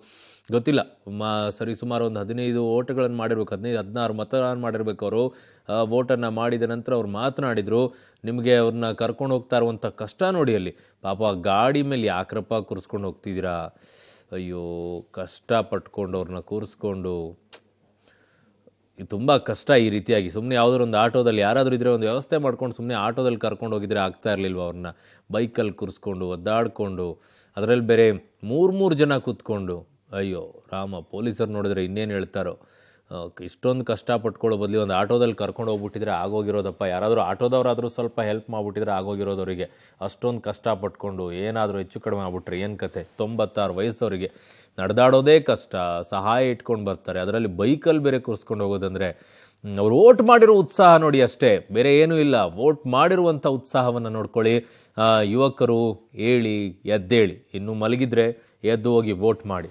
ಗೊತ್ತಿಲ್ಲ. ಮಾ, ಸರಿ, ಸುಮಾರು ಒಂದು ಹದಿನೈದು ಓಟ್ಗಳನ್ನು ಮಾಡಿರ್ಬೇಕು. ಹದಿನೈದು, ಹದಿನಾರು ಮತದಾನ ಮಾಡಿರ್ಬೇಕು ಅವರು. ವೋಟನ್ನು ಮಾಡಿದ ನಂತರ ಅವ್ರು ಮಾತನಾಡಿದರು. ನಿಮಗೆ ಅವ್ರನ್ನ ಕರ್ಕೊಂಡು ಹೋಗ್ತಾ ಇರುವಂಥ ಕಷ್ಟ ನೋಡಿ ಅಲ್ಲಿ. ಪಾಪ ಗಾಡಿ ಮೇಲೆ ಯಾಕ್ರಪ್ಪ ಕೂರಿಸ್ಕೊಂಡು ಹೋಗ್ತಿದ್ದೀರಾ? ಅಯ್ಯೋ ಕಷ್ಟ ಪಟ್ಕೊಂಡು ಅವ್ರನ್ನ ಕೂರಿಸ್ಕೊಂಡು, ತುಂಬ ಕಷ್ಟ ಈ ರೀತಿಯಾಗಿ. ಸುಮ್ಮನೆ ಯಾವುದಾದ್ರು ಒಂದು ಆಟೋದಲ್ಲಿ ಯಾರಾದರೂ ಇದ್ದರೆ ಒಂದು ವ್ಯವಸ್ಥೆ ಮಾಡ್ಕೊಂಡು ಸುಮ್ಮನೆ ಆಟೋದಲ್ಲಿ ಕರ್ಕೊಂಡು ಹೋಗಿದ್ರೆ ಆಗ್ತಾ ಇರಲಿಲ್ವ ಅವ್ರನ್ನ ಬೈಕಲ್ಲಿ ಕೂರಿಸ್ಕೊಂಡು, ಒದ್ದಾಡಿಕೊಂಡು, ಅದರಲ್ಲಿ ಬೇರೆ ಮೂರು ಮೂರು ಜನ ಕೂತ್ಕೊಂಡು, ಅಯ್ಯೋ, ರಾಮ, ಪೊಲೀಸರು ನೋಡಿದ್ರೆ ಇನ್ನೇನು ಹೇಳ್ತಾರೋ? ಇಷ್ಟೊಂದು ಕಷ್ಟ ಪಟ್ಕೊಳ್ಳೋ ಬದಲಿ ಒಂದು ಆಟೋದಲ್ಲಿ ಕರ್ಕೊಂಡು ಹೋಗ್ಬಿಟ್ಟಿದ್ರೆ ಆಗೋಗಿರೋದಪ್ಪ. ಯಾರಾದರೂ ಆಟೋದವರಾದರೂ ಸ್ವಲ್ಪ ಹೆಲ್ಪ್ ಮಾಡಿಬಿಟ್ಟಿದ್ರೆ ಆಗೋಗಿರೋದವರಿಗೆ. ಅಷ್ಟೊಂದು ಕಷ್ಟ ಪಟ್ಕೊಂಡು ಏನಾದರೂ ಹೆಚ್ಚು ಕಡಿಮೆ ಆಗ್ಬಿಟ್ರೆ ಏನು ಕತೆ? ತೊಂಬತ್ತಾರು ವಯಸ್ಸವರಿಗೆ. ನಡೆದಾಡೋದೇ ಕಷ್ಟ, ಸಹಾಯ ಇಟ್ಕೊಂಡು ಬರ್ತಾರೆ. ಅದರಲ್ಲಿ ಬೈಕಲ್ಲಿ ಬೇರೆ ಕೂರಿಸ್ಕೊಂಡು ಹೋಗೋದಂದರೆ ಅವರು ವೋಟ್ ಮಾಡಿರೋ ಉತ್ಸಾಹ ನೋಡಿ ಅಷ್ಟೇ. ಬೇರೆ ಏನೂ ಇಲ್ಲ. ವೋಟ್ ಮಾಡಿರುವಂಥ ಉತ್ಸಾಹವನ್ನು ನೋಡ್ಕೊಳ್ಳಿ. ಯುವಕರು ಏಳಿ ಎದ್ದೇಳಿ. ಇನ್ನು ಮಲಗಿದ್ರೆ ಎದ್ದು ಹೋಗಿ ವೋಟ್ ಮಾಡಿ.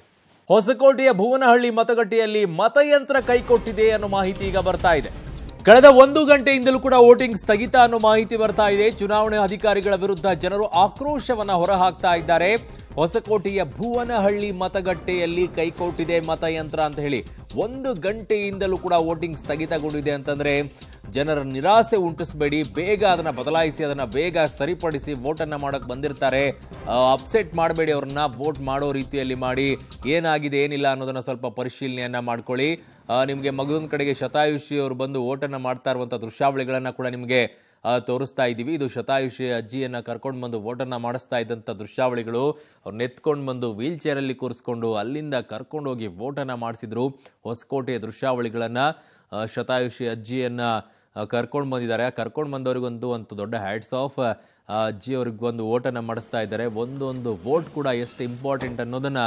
ಹೊಸಕೋಟೆಯ ಭುವನಹಳ್ಳಿ ಮತಗಟ್ಟೆಯಲ್ಲಿ ಮತಯಂತ್ರ ಕೈಕೊಟ್ಟಿದೆ ಅನ್ನೋ ಮಾಹಿತಿ ಈಗ ಬರ್ತಾ ಇದೆ. ಕಳೆದ ಒಂದು ಗಂಟೆಯಿಂದಲೂ ಕೂಡ ವೋಟಿಂಗ್ ಸ್ಥಗಿತ ಅನ್ನೋ ಮಾಹಿತಿ ಬರ್ತಾ ಇದೆ. ಚುನಾವಣೆ ಅಧಿಕಾರಿಗಳ ವಿರುದ್ಧ ಜನರು ಆಕ್ರೋಶವನ್ನ ಹೊರಹಾಕ್ತಾ ಇದ್ದಾರೆ. ಹೊಸಕೋಟೆಯ ಭುವನಹಳ್ಳಿ ಮತಗಟ್ಟೆಯಲ್ಲಿ ಕೈಕೊಟ್ಟಿದೆ ಮತಯಂತ್ರ ಅಂತ ಹೇಳಿ ಒಂದು ಗಂಟೆಯಿಂದಲೂ ಕೂಡ ವೋಟಿಂಗ್ ಸ್ಥಗಿತಗೊಂಡಿದೆ ಅಂತಂದ್ರೆ ಜನರ ನಿರಾಸೆ ಉಂಟಿಸಬೇಡಿ. ಬೇಗ ಅದನ್ನ ಬದಲಾಯಿಸಿ, ಅದನ್ನ ಬೇಗ ಸರಿಪಡಿಸಿ ವೋಟನ್ನ ಮಾಡಕ್ ಬಂದಿರ್ತಾರೆ. ಅಪ್ಸೆಟ್ ಮಾಡಬೇಡಿ ಅವ್ರನ್ನ, ವೋಟ್ ಮಾಡೋ ರೀತಿಯಲ್ಲಿ ಮಾಡಿ. ಏನಾಗಿದೆ, ಏನಿಲ್ಲ ಅನ್ನೋದನ್ನ ಸ್ವಲ್ಪ ಪರಿಶೀಲನೆಯನ್ನ ಮಾಡ್ಕೊಳ್ಳಿ. ನಿಮಗೆ ಮಗದೊಂದು ಕಡೆಗೆ ಶತಾಯುಷಿ ಅವರು ಬಂದು ಓಟನ್ನು ಮಾಡ್ತಾ ಇರುವಂಥ ದೃಶ್ಯಾವಳಿಗಳನ್ನು ಕೂಡ ನಿಮಗೆ ತೋರಿಸ್ತಾ ಇದ್ದೀವಿ. ಇದು ಶತಾಯುಷಿ ಅಜ್ಜಿಯನ್ನು ಕರ್ಕೊಂಡು ಬಂದು ಓಟನ್ನು ಮಾಡಿಸ್ತಾ ಇದ್ದಂಥ ದೃಶ್ಯಾವಳಿಗಳು. ಅವ್ರು ನೆತ್ಕೊಂಡು ಬಂದು ವೀಲ್ ಚೇರಲ್ಲಿ ಕೂರಿಸ್ಕೊಂಡು ಅಲ್ಲಿಂದ ಕರ್ಕೊಂಡು ಹೋಗಿ ಓಟನ್ನು ಮಾಡಿಸಿದ್ರು ಹೊಸಕೋಟೆಯ ದೃಶ್ಯಾವಳಿಗಳನ್ನು. ಶತಾಯುಷಿ ಅಜ್ಜಿಯನ್ನು ಕರ್ಕೊಂಡು ಬಂದಿದ್ದಾರೆ. ಕರ್ಕೊಂಡು ಬಂದವರಿಗೊಂದು ಒಂದು ದೊಡ್ಡ ಹ್ಯಾಟ್ಸ್ ಆಫ್ ಅಜ್ಜಿ ಅವ್ರಿಗೆ ಒಂದು ಓಟನ್ನು ಮಾಡಿಸ್ತಾ ಇದ್ದಾರೆ. ಒಂದೊಂದು ವೋಟ್ ಕೂಡ ಎಷ್ಟು ಇಂಪಾರ್ಟೆಂಟ್ ಅನ್ನೋದನ್ನ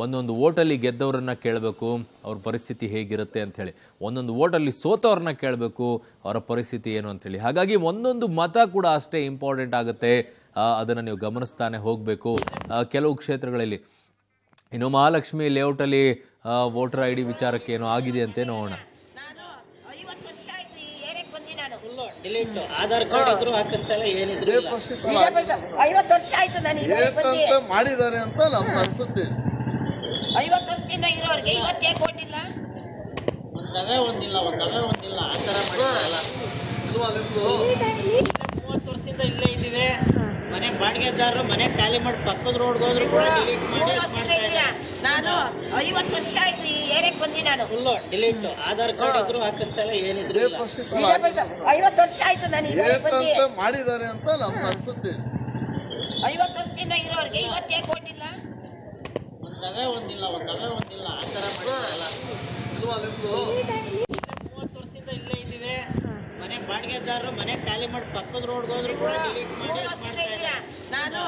ಒಂದೊಂದು ಓಟಲ್ಲಿ ಗೆದ್ದವರನ್ನ ಕೇಳಬೇಕು ಅವ್ರ ಪರಿಸ್ಥಿತಿ ಹೇಗಿರುತ್ತೆ ಅಂಥೇಳಿ ಒಂದೊಂದು ಓಟಲ್ಲಿ ಸೋತವ್ರನ್ನ ಕೇಳಬೇಕು ಅವರ ಪರಿಸ್ಥಿತಿ ಏನು ಅಂಥೇಳಿ ಹಾಗಾಗಿ ಒಂದೊಂದು ಮತ ಕೂಡ ಅಷ್ಟೇ ಇಂಪಾರ್ಟೆಂಟ್ ಆಗುತ್ತೆ. ಅದನ್ನು ನೀವು ಗಮನಿಸ್ತಾನೆ ಹೋಗಬೇಕು. ಕೆಲವು ಕ್ಷೇತ್ರಗಳಲ್ಲಿ. ಇನ್ನು ಮಹಾಲಕ್ಷ್ಮಿ ಲೇಔಟಲ್ಲಿ ವೋಟರ್ ಐ ಡಿ ವಿಚಾರಕ್ಕೆ ಏನೋ ಆಗಿದೆ ಅಂತ ನೋಡೋಣ. ನಾನು ಐವತ್ತು ವರ್ಷ ಆಯ್ತು ಈ ಏರಿಯಾಕ್ ಬಂದಿ ನಾನು. ಡಿಲೀಟ್ ಆಧಾರ್ ಕಾರ್ಡ್ ಇದ್ರು ಹಾಕಿಸ್ತಾ ಇಲ್ಲ ಏನಿದ್ರು ಇಲ್ಲ. ವರ್ಷ ಆಯ್ತು ನಾನು ಈ ಊರಿಗೆ ಬಂದು. ಮಾಡಿದ್ದಾರೆ ಅಂತ ನಮ್ಗೆ ಅನ್ಸುತ್ತೆ. ಐವತ್ತು ವರ್ಷದಿಂದ ಇರೋರಿಗೆ ಇವತ್ತೇ ಕೊಟ್ಟಿಲ್ಲ? ಒಂದವೇ ಒಂದಿಲ್ಲ ಒಂದವೇ ಒಂದಿಲ್ಲ. ಆ ಥರ ಮಾಡಿಲ್ಲ ಮೂವತ್ತು ವರ್ಷದಿಂದ ಇಲ್ಲೇ ಇದ್ದೀವಿ. ಮನೆ ಬಾಡಿಗೆದಾರರು ಮನೆ ಖಾಲಿ ಮಾಡಿ ಪಕ್ಕದ ರೋಡ್ ಹೋದ್ರು ಕೂಡ ಡಿಲೀಟ್ ಮಾಡಿ ನಾನು ಐವತ್ತು ವರ್ಷ ಆಯ್ತು ಈ ಏರಿಯಾಕ್ ಬಂದಿ ನಾನು. ಫುಲ್ಲು ಡಿಲೀಟ್ ಆಧಾರ್ ಕಾರ್ಡ್ ಇದ್ರು ಹಾಕಿಸ್ತಾ ಇಲ್ಲ ಏನಿದ್ರು ಐವತ್ತು ವರ್ಷ ಆಯ್ತು ನಾನು ಮಾಡಿದ್ದಾರೆ ಅಂತ ನಮ್ಗೆ ಅನ್ಸುತ್ತೆ. ಐವತ್ತು ವರ್ಷದಿಂದ ಇರೋರಿಗೆ ಇವತ್ತೇ ಕೊಟ್ಟಿಲ್ಲ? ಒಂದವೇ ಒಂದಿಲ್ಲ ಒಂದವೇ ಒಂದಿಲ್ಲ ಆ ಥರ ನಿಮ್ದು ಮೂವತ್ತು ವರ್ಷದಿಂದ ಇಲ್ಲೇ ಇದ್ದೀವಿ. ಮನೆ ಬಾಡಿಗೆದಾರರು ಮನೆ ಖಾಲಿ ಮಾಡಿ ಪಕ್ಕದ ರೋಡ್ಗೆ ಹೋದ್ರು ಕೂಡ ಡಿಲೀಟ್ ಮಾಡಿ ಮಾಡ್ತಾ ನಾನು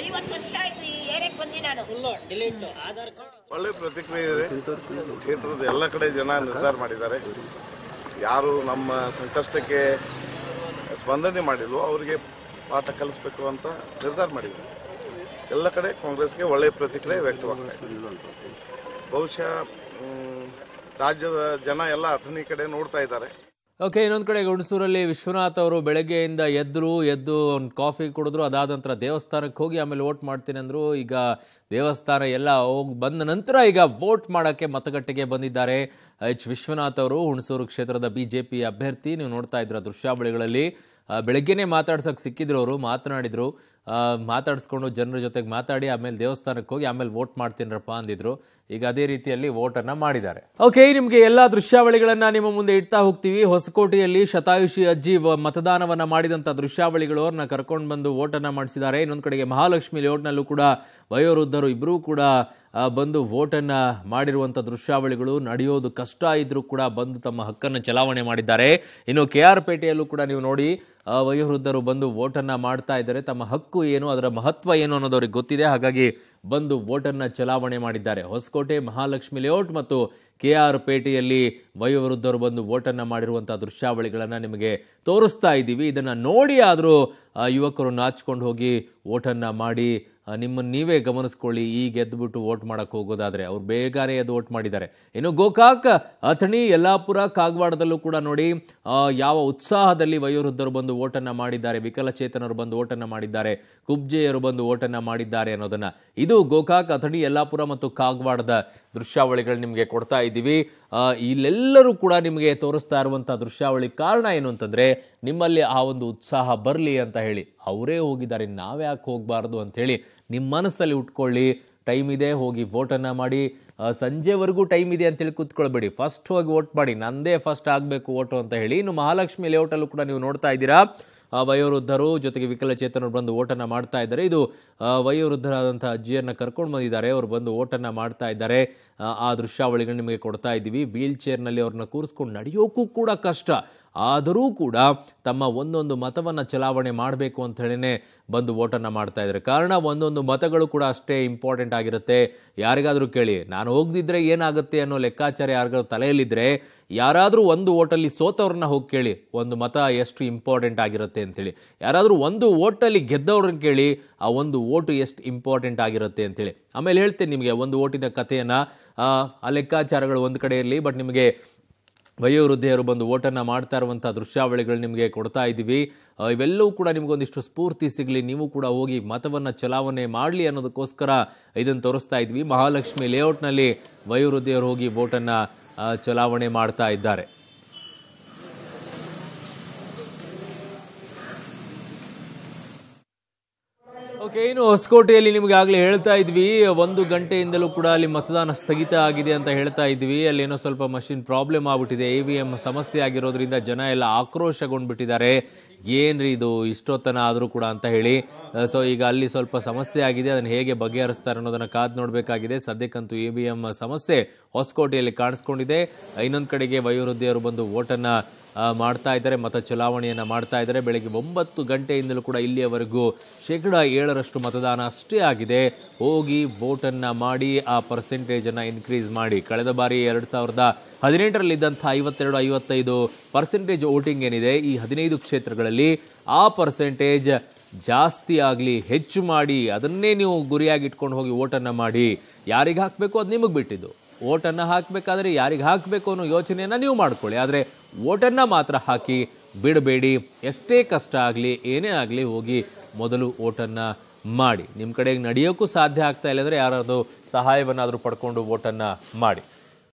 ಐವತ್ತು ವರ್ಷ ಆಯ್ತು ಈ ಏರಿಯಾಕ್ ಬಂದಿ ನಾನು. ಫುಲ್ಲು ಡಿಲೀಟ್ ಆಧಾರ್ ಕಾರ್ಡ್ ಒಳ್ಳೆ ಪ್ರತಿಕ್ರಿಯೆ ಇದೆ. ಕ್ಷೇತ್ರದ ಎಲ್ಲ ಕಡೆ ಜನ ನಿರ್ಧಾರ ಮಾಡಿದ್ದಾರೆ. ಯಾರು ನಮ್ಮ ಸಂಕಷ್ಟಕ್ಕೆ ಸ್ಪಂದನೆ ಮಾಡಿಲ್ವೋ ಅವರಿಗೆ ಪಾಠ ಕಲಿಸ್ಬೇಕು ಅಂತ ನಿರ್ಧಾರ ಮಾಡಿದ್ದಾರೆ. ಎಲ್ಲ ಕಡೆ ಕಾಂಗ್ರೆಸ್ಗೆ ಒಳ್ಳೆಯ ಪ್ರತಿಕ್ರಿಯೆ ವ್ಯಕ್ತವಾಗ್ತಾ ಇದೆ. ಬಹುಶಃ ರಾಜ್ಯದ ಜನ ಎಲ್ಲ ಅಥಣಿ ಕಡೆ ನೋಡ್ತಾ ಇದ್ದಾರೆ. ಓಕೆ, ಇನ್ನೊಂದು ಕಡೆ ಹುಣಸೂರಲ್ಲಿ ವಿಶ್ವನಾಥ್ ಅವರು ಬೆಳಗ್ಗೆಯಿಂದ ಎದ್ದರು ಎದ್ದು ಒಂದು ಕಾಫಿ ಕುಡಿದ್ರು, ಅದಾದ ನಂತರ ದೇವಸ್ಥಾನಕ್ಕೆ ಹೋಗಿ ಆಮೇಲೆ ವೋಟ್ ಮಾಡ್ತೀನಿ ಅಂದರು. ಈಗ ದೇವಸ್ಥಾನ ಎಲ್ಲ ಹೋಗಿ ಬಂದ ನಂತರ ಈಗ ವೋಟ್ ಮಾಡೋಕ್ಕೆ ಮತಗಟ್ಟೆಗೆ ಬಂದಿದ್ದಾರೆ. ಎಚ್. ವಿಶ್ವನಾಥ್ ಅವರು, ಹುಣಸೂರು ಕ್ಷೇತ್ರದ ಬಿ ಜೆ ಪಿ ಅಭ್ಯರ್ಥಿ. ನೀವು ನೋಡ್ತಾ ಇದ್ರ ದೃಶ್ಯಾವಳಿಗಳಲ್ಲಿ ಬೆಳಗ್ಗೆನೇ ಮಾತಾಡ್ಸೋಕ್ಕೆ ಸಿಕ್ಕಿದ್ರು ಅವರು, ಮಾತನಾಡಿದ್ರು. ಮಾತಾಡಿಸ್ಕೊಂಡು ಜನರ ಜೊತೆಗೆ ಮಾತಾಡಿ, ಆಮೇಲೆ ದೇವಸ್ಥಾನಕ್ಕೆ ಹೋಗಿ ಆಮೇಲೆ ವೋಟ್ ಮಾಡ್ತೀನರಪ್ಪ ಅಂದಿದ್ರು. ಈಗ ಅದೇ ರೀತಿಯಲ್ಲಿ ವೋಟನ್ನು ಮಾಡಿದ್ದಾರೆ. ಓಕೆ ನಿಮಗೆ ಎಲ್ಲ ದೃಶ್ಯಾವಳಿಗಳನ್ನು ನಿಮ್ಮ ಮುಂದೆ ಇಡ್ತಾ ಹೋಗ್ತೀವಿ. ಹೊಸಕೋಟೆಯಲ್ಲಿ ಶತಾಯುಷಿ ಅಜ್ಜಿ ಮತದಾನವನ್ನ ಮಾಡಿದಂತ ದೃಶ್ಯಾವಳಿಗಳು ಅವ್ರನ್ನ ಕರ್ಕೊಂಡು ಬಂದು ವೋಟನ್ನ ಮಾಡಿಸಿದ್ದಾರೆ. ಇನ್ನೊಂದು ಕಡೆಗೆ ಮಹಾಲಕ್ಷ್ಮಿ ಲೇಔಟ್ನಲ್ಲೂ ಕೂಡ ವಯೋವೃದ್ಧರು ಇಬ್ಬರೂ ಕೂಡ ಬಂದು ವೋಟನ್ನ ಮಾಡಿರುವಂಥ ದೃಶ್ಯಾವಳಿಗಳು ನಡೆಯೋದು ಕಷ್ಟ ಇದ್ದರೂ ಕೂಡ ಬಂದು ತಮ್ಮ ಹಕ್ಕನ್ನು ಚಲಾವಣೆ ಮಾಡಿದ್ದಾರೆ. ಇನ್ನು ಕೆ ಆರ್ ಪೇಟೆಯಲ್ಲೂ ಕೂಡ ನೀವು ನೋಡಿ ವಯೋವೃದ್ಧರು ಬಂದು ವೋಟನ್ನ ಮಾಡ್ತಾ ಇದ್ದಾರೆ. ತಮ್ಮ ಹಕ್ಕು ಏನು, ಅದರ ಮಹತ್ವ ಏನು ಅನ್ನೋದು ಅವ್ರಿಗೆ ಗೊತ್ತಿದೆ. ಹಾಗಾಗಿ ಬಂದು ವೋಟನ್ನ ಚಲಾವಣೆ ಮಾಡಿದ್ದಾರೆ. ಹೊಸಕೋಟೆ, ಮಹಾಲಕ್ಷ್ಮಿ ಲೇಔಟ್ ಮತ್ತು ಕೆ ಆರ್ ಪೇಟೆಯಲ್ಲಿ ವಯೋವೃದ್ಧರು ಬಂದು ವೋಟನ್ನ ಮಾಡಿರುವಂಥ ದೃಶ್ಯಾವಳಿಗಳನ್ನು ನಿಮಗೆ ತೋರಿಸ್ತಾ ಇದ್ದೀವಿ. ಇದನ್ನು ನೋಡಿ ಆದರೂ ಯುವಕರು ನಾಚಿಕೊಂಡು ಹೋಗಿ ವೋಟನ್ನ ಮಾಡಿ ನಿಮ್ಮನ್ನು ನೀವೇ ಗಮನಿಸ್ಕೊಳ್ಳಿ ಈಗ ಎದ್ದುಬಿಟ್ಟು ವೋಟ್ ಮಾಡೋಕ್ಕೆ ಹೋಗೋದಾದರೆ ಅವ್ರು ಬೇಗನೆ ಎದ್ದು ವೋಟ್ ಮಾಡಿದ್ದಾರೆ. ಇನ್ನು ಗೋಕಾಕ್, ಅಥಣಿ, ಯಲ್ಲಾಪುರ, ಕಾಗವಾಡದಲ್ಲೂ ಕೂಡ ನೋಡಿ ಯಾವ ಉತ್ಸಾಹದಲ್ಲಿ ವಯೋವೃದ್ಧರು ಬಂದು ವೋಟನ್ನ ಮಾಡಿದ್ದಾರೆ, ವಿಕಲಚೇತನರು ಬಂದು ವೋಟನ್ನ ಮಾಡಿದ್ದಾರೆ, ಕುಬ್ಜೆಯರು ಬಂದು ವೋಟನ್ನ ಮಾಡಿದ್ದಾರೆ ಅನ್ನೋದನ್ನು. ಇದು ಗೋಕಾಕ್, ಅಥಣಿ, ಯಲ್ಲಾಪುರ ಮತ್ತು ಕಾಗವಾಡದ ದೃಶ್ಯಾವಳಿಗಳು ನಿಮಗೆ ಕೊಡ್ತಾ ಇದ್ದೀವಿ. ಇಲ್ಲೆಲ್ಲರೂ ಕೂಡ ನಿಮಗೆ ತೋರಿಸ್ತಾ ಇರುವಂಥ ದೃಶ್ಯಾವಳಿ ಕಾರಣ ಏನು ಅಂತಂದರೆ ನಿಮ್ಮಲ್ಲಿ ಆ ಒಂದು ಉತ್ಸಾಹ ಬರಲಿ ಅಂತ ಹೇಳಿ. ಅವರೇ ಹೋಗಿದ್ದಾರೆ, ನಾವ್ಯಾಕೆ ಹೋಗಬಾರ್ದು ಅಂತ ಹೇಳಿ ನಿಮ್ಮ ಮನಸ್ಸಲ್ಲಿ ಉಟ್ಕೊಳ್ಳಿ. ಟೈಮ್ ಇದೆ, ಹೋಗಿ ವೋಟನ್ನು ಮಾಡಿ. ಸಂಜೆವರೆಗೂ ಟೈಮ್ ಇದೆ ಅಂತೇಳಿ ಕೂತ್ಕೊಳ್ಬೇಡಿ. ಫಸ್ಟ್ ಹೋಗಿ ವೋಟ್ ಮಾಡಿ, ನಂದೇ ಫಸ್ಟ್ ಆಗಬೇಕು ವೋಟು ಅಂತ ಹೇಳಿ. ಇನ್ನು ಮಹಾಲಕ್ಷ್ಮಿ ಲೇಔಟಲ್ಲೂ ಕೂಡ ನೀವು ನೋಡ್ತಾ ಇದ್ದೀರಾ. ವಯೋವೃದ್ಧರು ಜೊತೆಗೆ ವಿಕಲಚೇತನರು ಬಂದು ಓಟನ್ನು ಮಾಡ್ತಾ ಇದ್ದಾರೆ. ಇದು ವಯೋವೃದ್ಧರಾದಂಥ ಅಜ್ಜಿಯನ್ನ ಕರ್ಕೊಂಡು ಬಂದಿದ್ದಾರೆ. ಅವರು ಬಂದು ಓಟನ್ನು ಮಾಡ್ತಾ ಇದ್ದಾರೆ. ಆ, ಆ ದೃಶ್ಯಾವಳಿಗಳು ನಿಮಗೆ ಕೊಡ್ತಾ ಇದ್ದೀವಿ. ವೀಲ್ ಚೇರ್ನಲ್ಲಿ ಅವ್ರನ್ನ ಕೂರಿಸ್ಕೊಂಡು ನಡೆಯೋಕ್ಕೂ ಕೂಡ ಕಷ್ಟ. ಆದರೂ ಕೂಡ ತಮ್ಮ ಒಂದೊಂದು ಮತವನ್ನು ಚಲಾವಣೆ ಮಾಡಬೇಕು ಅಂತ ಹೇಳಿನೇ ಬಂದು ವೋಟನ್ನು ಮಾಡ್ತಾ ಇದ್ದಾರೆ. ಕಾರಣ ಒಂದೊಂದು ಮತಗಳು ಕೂಡ ಅಷ್ಟೇ ಇಂಪಾರ್ಟೆಂಟ್ ಆಗಿರುತ್ತೆ. ಯಾರಿಗಾದರೂ ಕೇಳಿ, ನಾನು ಹೋಗ್ದಿದ್ರೆ ಏನಾಗುತ್ತೆ ಅನ್ನೋ ಲೆಕ್ಕಾಚಾರ ಯಾರಿಗಾದ್ರೂ ತಲೆಯಲ್ಲಿದ್ದರೆ ಯಾರಾದರೂ ಒಂದು ಓಟಲ್ಲಿ ಸೋತವ್ರನ್ನ ಹೋಗಿ ಕೇಳಿ, ಒಂದು ಮತ ಎಷ್ಟು ಇಂಪಾರ್ಟೆಂಟ್ ಆಗಿರುತ್ತೆ ಅಂತೇಳಿ ಯಾರಾದರೂ ಒಂದು ಓಟಲ್ಲಿ ಗೆದ್ದವ್ರನ್ನ ಕೇಳಿ, ಆ ಒಂದು ಓಟು ಎಷ್ಟು ಇಂಪಾರ್ಟೆಂಟ್ ಆಗಿರುತ್ತೆ ಅಂತೇಳಿ ಆಮೇಲೆ ಹೇಳ್ತೇನೆ ನಿಮಗೆ ಒಂದು ಓಟಿನ ಕಥೆಯನ್ನು. ಆ ಲೆಕ್ಕಾಚಾರಗಳು ಒಂದು ಕಡೆ ಇರಲಿ ಬಟ್ ನಿಮಗೆ ವಯೋವೃದ್ಧೆಯರು ಬಂದು ಓಟನ್ನು ಮಾಡ್ತಾ ಇರುವಂಥ ದೃಶ್ಯಾವಳಿಗಳು ನಿಮಗೆ ಕೊಡ್ತಾ ಇದ್ದೀವಿ. ಇವೆಲ್ಲವೂ ಕೂಡ ನಿಮಗೊಂದಿಷ್ಟು ಸ್ಫೂರ್ತಿ ಸಿಗಲಿ, ನೀವು ಕೂಡ ಹೋಗಿ ಮತವನ್ನು ಚಲಾವಣೆ ಮಾಡಲಿ ಅನ್ನೋದಕ್ಕೋಸ್ಕರ ಇದನ್ನು ತೋರಿಸ್ತಾ ಇದ್ವಿ ಮಹಾಲಕ್ಷ್ಮಿ ಲೇಔಟ್ನಲ್ಲಿ ವಯೋವೃದ್ಧೆಯರು ಹೋಗಿ ವೋಟನ್ನು ಚಲಾವಣೆ ಮಾಡ್ತಾ ಇದ್ದಾರೆ. ಓಕೆ ಇನ್ನು ಹೊಸಕೋಟೆಯಲ್ಲಿ ನಿಮಗೆ ಆಗಲೇ ಹೇಳ್ತಾ ಇದ್ವಿ, ಒಂದು ಗಂಟೆಯಿಂದಲೂ ಕೂಡ ಅಲ್ಲಿ ಮತದಾನ ಸ್ಥಗಿತ ಆಗಿದೆ ಅಂತ ಹೇಳ್ತಾ ಇದ್ವಿ. ಅಲ್ಲೇನೋ ಏನೋ ಸ್ವಲ್ಪ ಮಷಿನ್ ಪ್ರಾಬ್ಲಮ್ ಆಗ್ಬಿಟ್ಟಿದೆ ಎ ವಿ ಎಂ ಸಮಸ್ಯೆ ಆಗಿರೋದ್ರಿಂದ ಜನ ಎಲ್ಲ ಆಕ್ರೋಶಗೊಂಡ್ಬಿಟ್ಟಿದ್ದಾರೆ. ಏನ್ರಿ ಇದು, ಇಷ್ಟೊತ್ತನ ಆದರೂ ಕೂಡ ಅಂತ ಹೇಳಿ. ಸೊ ಈಗ ಅಲ್ಲಿ ಸ್ವಲ್ಪ ಸಮಸ್ಯೆ ಆಗಿದೆ, ಅದನ್ನು ಹೇಗೆ ಬಗೆಹರಿಸ್ತಾರೆ ಅನ್ನೋದನ್ನು ಕಾದು ನೋಡಬೇಕಾಗಿದೆ. ಸದ್ಯಕ್ಕಂತೂ ಎ ವಿ ಎಂ ಸಮಸ್ಯೆ ಹೊಸಕೋಟೆಯಲ್ಲಿ ಕಾಣಿಸ್ಕೊಂಡಿದೆ. ಇನ್ನೊಂದು ಕಡೆಗೆ ವಯೋವೃದ್ಧಿಯವರು ಬಂದು ವೋಟನ್ನು ಮಾಡ್ತಾ ಇದ್ದಾರೆ, ಮತ ಚಲಾವಣೆಯನ್ನು ಮಾಡ್ತಾ ಇದ್ದಾರೆ. ಬೆಳಗ್ಗೆ ಒಂಬತ್ತು ಗಂಟೆಯಿಂದಲೂ ಕೂಡ ಇಲ್ಲಿಯವರೆಗೂ ಶೇಕಡ ಏಳರಷ್ಟು ಮತದಾನ ಅಷ್ಟೇ ಆಗಿದೆ. ಹೋಗಿ ವೋಟನ್ನು ಮಾಡಿ, ಆ ಪರ್ಸೆಂಟೇಜನ್ನು ಇನ್ಕ್ರೀಸ್ ಮಾಡಿ. ಕಳೆದ ಬಾರಿ ಎರಡು ಸಾವಿರದ ಹದಿನೆಂಟರಲ್ಲಿದ್ದಂಥ ಐವತ್ತೆರಡು, ಐವತ್ತೈದು ಪರ್ಸೆಂಟೇಜ್ ವೋಟಿಂಗ್ ಏನಿದೆ, ಈ ಹದಿನೈದು ಕ್ಷೇತ್ರಗಳಲ್ಲಿ ಆ ಪರ್ಸೆಂಟೇಜ್ ಜಾಸ್ತಿ ಆಗಲಿ, ಹೆಚ್ಚು ಮಾಡಿ, ಅದನ್ನೇ ನೀವು ಗುರಿಯಾಗಿ ಇಟ್ಕೊಂಡು ಹೋಗಿ ವೋಟನ್ನು ಮಾಡಿ. ಯಾರಿಗೆ ಹಾಕಬೇಕು, ಅದು ನಿಮಗೆ ಬಿಟ್ಟಿದ್ದು. ಓಟನ್ನು ಹಾಕಬೇಕಾದ್ರೆ ಯಾರಿಗೆ ಹಾಕಬೇಕು ಅನ್ನೋ ಯೋಚನೆಯನ್ನು ನೀವು ಮಾಡ್ಕೊಳ್ಳಿ. ಆದರೆ ಓಟನ್ನು ಮಾತ್ರ ಹಾಕಿ ಬಿಡಬೇಡಿ. ಎಷ್ಟೇ ಕಷ್ಟ ಆಗಲಿ, ಏನೇ ಆಗಲಿ ಹೋಗಿ ಮೊದಲು ಓಟನ್ನು ಮಾಡಿ. ನಿಮ್ಮ ಕಡೆಗೆ ನಡೆಯೋಕ್ಕೂ ಸಾಧ್ಯ ಆಗ್ತಾ ಇಲ್ಲ ಅಂದರೆ ಯಾರಾದರೂ ಸಹಾಯವನ್ನಾದರೂ ಪಡ್ಕೊಂಡು ಓಟನ್ನು ಮಾಡಿ.